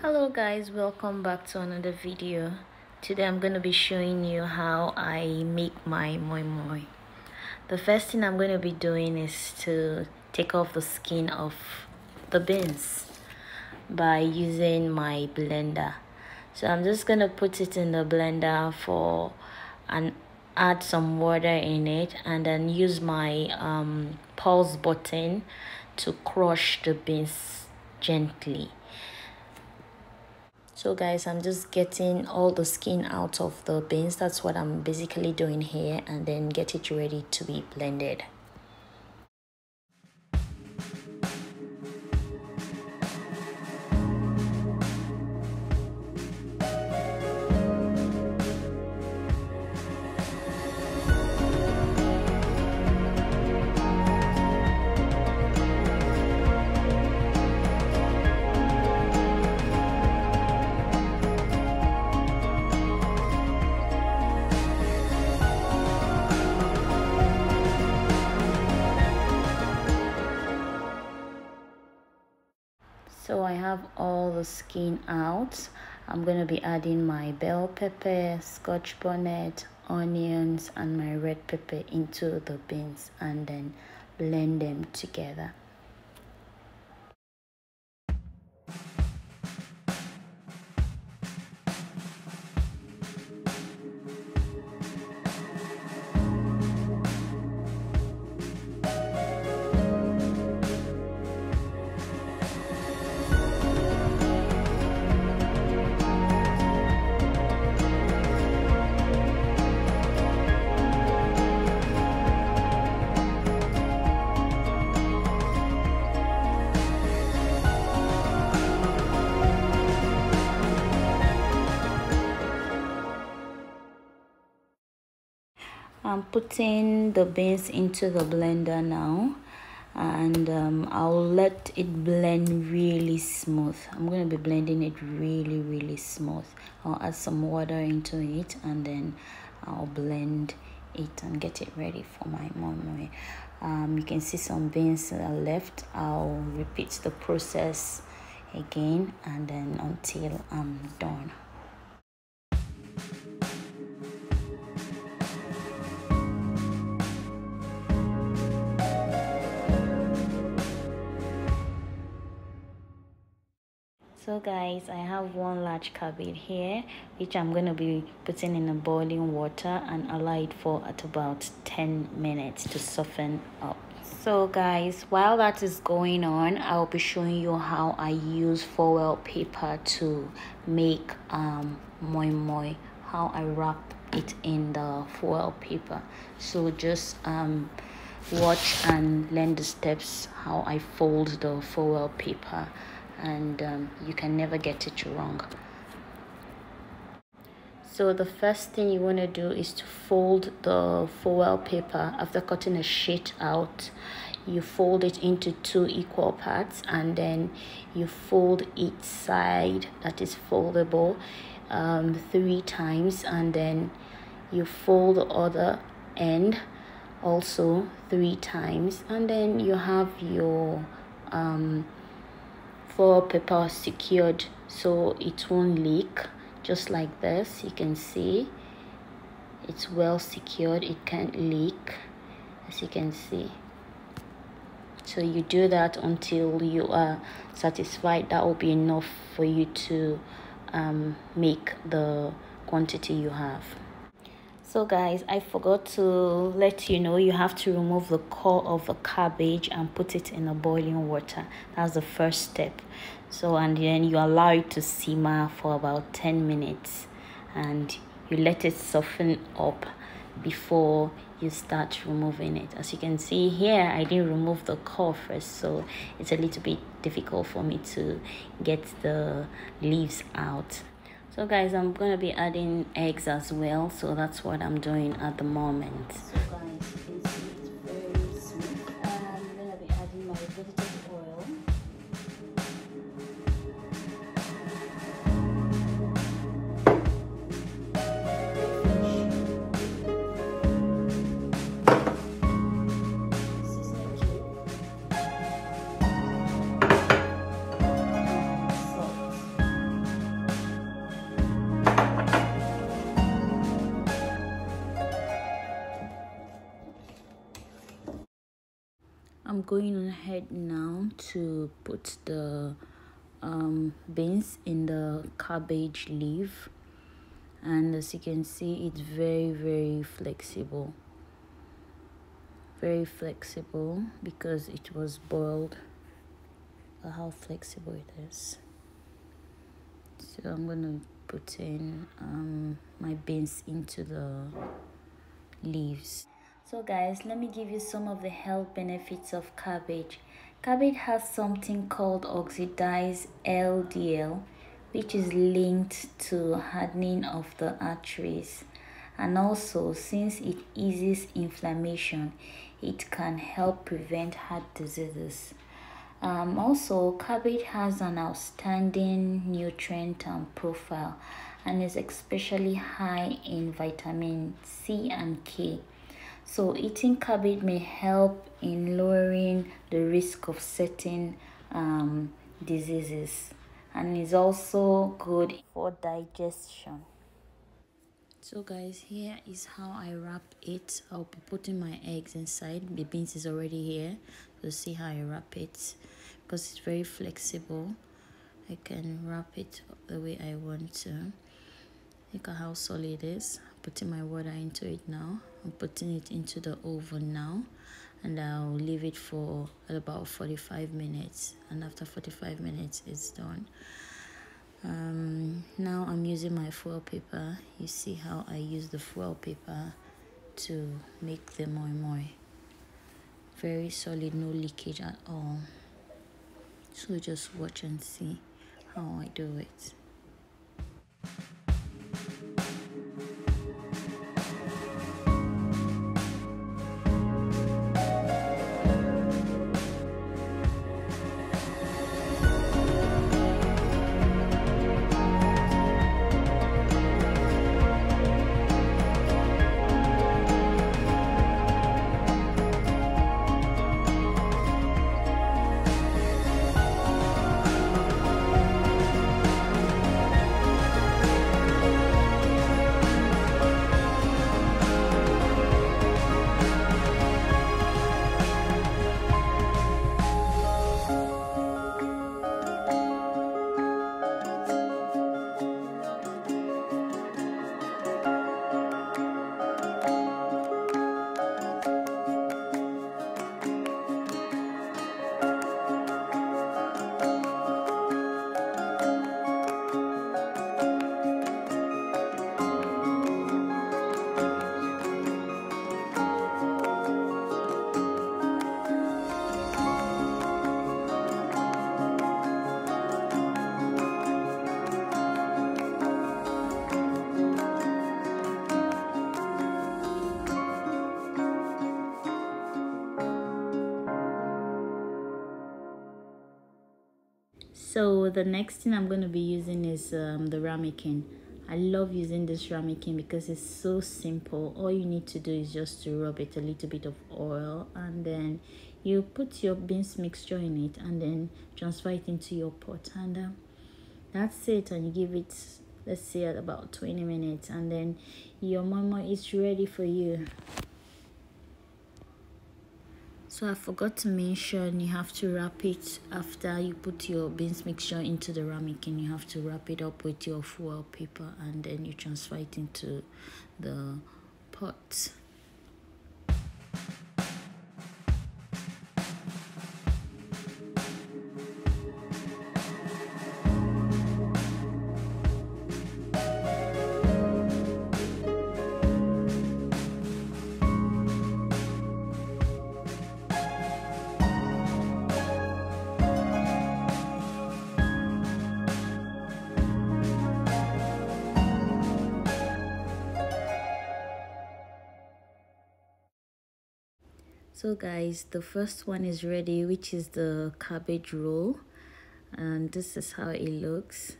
hello guys welcome back to another video. Today i'm going to be showing you how i make my moi moi. The first thing i'm going to be doing is to take off the skin of the beans by using my blender. So i'm just going to put it in the blender for and add some water in it and then use my um, pulse button to crush the beans gently so guys i'm just getting all the skin out of the beans that's what i'm basically doing here and then get it ready to be blended skin out i'm going to be adding my bell pepper scotch bonnet onions and my red pepper into the beans and then blend them together I'm putting the beans into the blender now and um, I'll let it blend really smooth. I'm going to be blending it really really smooth. I'll add some water into it and then I'll blend it and get it ready for my moi. Um, you can see some beans left. I'll repeat the process again and then until I'm done. So guys i have one large cabbage here which i'm going to be putting in a boiling water and allow it for at about 10 minutes to soften up. So guys while that is going on i'll be showing you how i use foil paper to make um moi moi how i wrap it in the foil paper. So just um watch and learn the steps how i fold the foil paper and um, you can never get it wrong. So the first thing you want to do is to fold the foil paper after cutting a sheet out. You fold it into two equal parts and then you fold each side that is foldable um, three times and then you fold the other end also three times and then you have your um, foil paper secured so it won't leak. Just like this you can see. It's well secured it can't leak as you can see. So you do that until you are satisfied. That will be enough for you to um, make the quantity you have so guys i forgot to let you know you have to remove the core of the cabbage and put it in a boiling water. That's the first step. So and then you allow it to simmer for about 10 minutes and you let it soften up before you start removing it. As you can see here i didn't remove the core first so it's a little bit difficult for me to get the leaves out so guys i'm gonna be adding eggs as well so that's what i'm doing at the moment. So guys very sweet. Um, I'm gonna be adding my vegetable oil i'm going ahead now to put the um, beans in the cabbage leaf. And as you can see it's very very flexible. Very flexible because it was boiled. How flexible it is. So I'm gonna put in um, my beans into the leaves so guys let me give you some of the health benefits of cabbage. Cabbage has something called oxidized LDL which is linked to hardening of the arteries. And also since it eases inflammation it can help prevent heart diseases. Um, also cabbage has an outstanding nutrient um, profile and is especially high in vitamin c and k so eating cabbage may help in lowering the risk of certain um, diseases and is also good for digestion. So guys here is how i wrap it i'll be putting my eggs inside the beans is already here. So see how i wrap it because it's very flexible. I can wrap it the way i want to. Look at how solid it is. Putting my water into it now i'm putting it into the oven now and I'll leave it for about 45 minutes and after 45 minutes it's done. Um, now I'm using my foil paper. You see how I use the foil paper to make the moi moi. Very solid no leakage at all. So just watch and see how I do it so the next thing i'm going to be using is um, the ramekin. I love using this ramekin because it's so simple. All you need to do is just to rub it a little bit of oil and then you put your beans mixture in it and then transfer it into your pot. And uh, that's it. And you give it let's say at about 20 minutes and then your moi moi is ready for you so I forgot to mention you have to wrap it after you put your beans mixture into the ramekin you have to wrap it up with your foil paper and then you transfer it into the pot so guys the first one is ready which is the cabbage roll. And this is how it looks.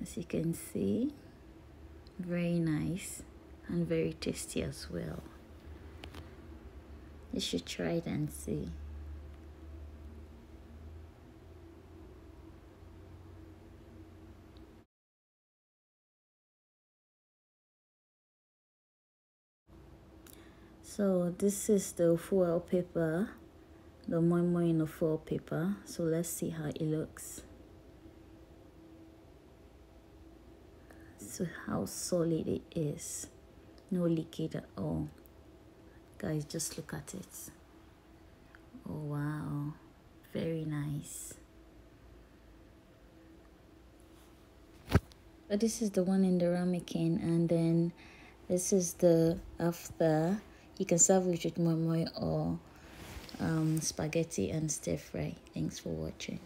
As you can see very nice and very tasty as well. You should try it and see so this is the foil paper the moi moi in the foil paper. So let's see how it looks. So how solid it is. No leakage at all. Guys just look at it. Oh wow. Very nice. But this is the one in the ramekin and then this is the after you can serve it with moi moi or um, spaghetti and stir fry. Thanks for watching